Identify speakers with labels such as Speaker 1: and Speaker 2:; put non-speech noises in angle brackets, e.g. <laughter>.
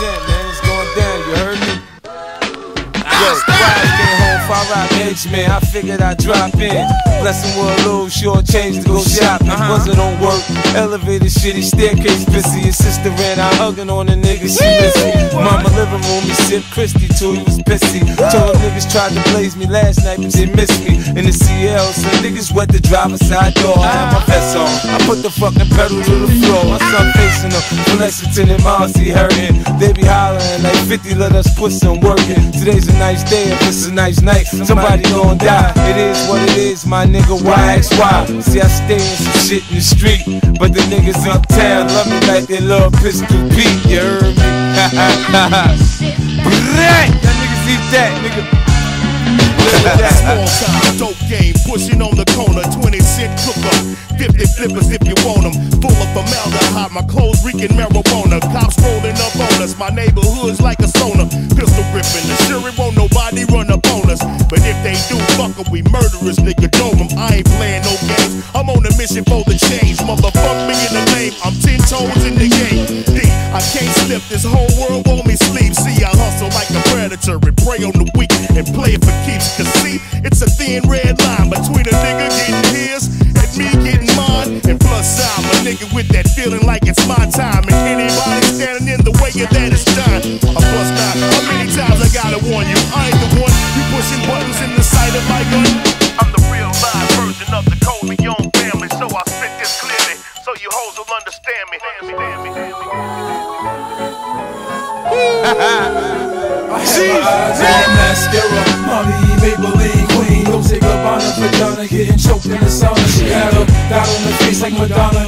Speaker 1: 100%, man. It's going down. You heard me? Yo, Wise came home, far out edge, man. I figured I'd drop in. Blessing a little short change to go shopping. Uh-huh. Wasn't on work, elevator shitty, staircase busy. His sister ran out hugging on a nigga, she miss me. Mama living room, he sip Christy too, he was pissy. Told niggas tried to blaze me last night, but they missed me. In the CL, so niggas wet the driver's side door. I had my vest on, I put the fucking pedal to the floor. My son facing them, Lexington and Mars, he hurting. They be hollering like 50, let us put some work in. Today's a nice day, if it's a nice night, somebody gon' die. It is what it is, my nigga, why X Y. See, I stay in some shit in the street, but the niggas uptown love me like they love Pistol Pete, you heard me? Right, <laughs> that niggas eat that, nigga.
Speaker 2: Small time dope game, pushing on the corner, 20 cent cooker, 50 flippers if you want them. Full of formaldehyde, my clothes reeking marijuana. Cops rolling up on us, my neighborhood's they do, fuck 'em, we murderers, nigga, dome 'em. I ain't playing no games, I'm on a mission for the change. Motherfuck me in the name, I'm 10 toes in the game. D, I can't slip, this whole world want me sleep. See, I hustle like a predator and prey on the weak and play it for keeps. Cause see, it's a thin red line between a nigga getting his and me getting mine. And plus, I'm a nigga with that feeling like it's my time. And anybody standing in the way of that is done. Will understand
Speaker 3: mascara, mommy Maybelline queen. Don't take a bonnet vagina, getting choked in the sauna. She had a dot on the face like Madonna,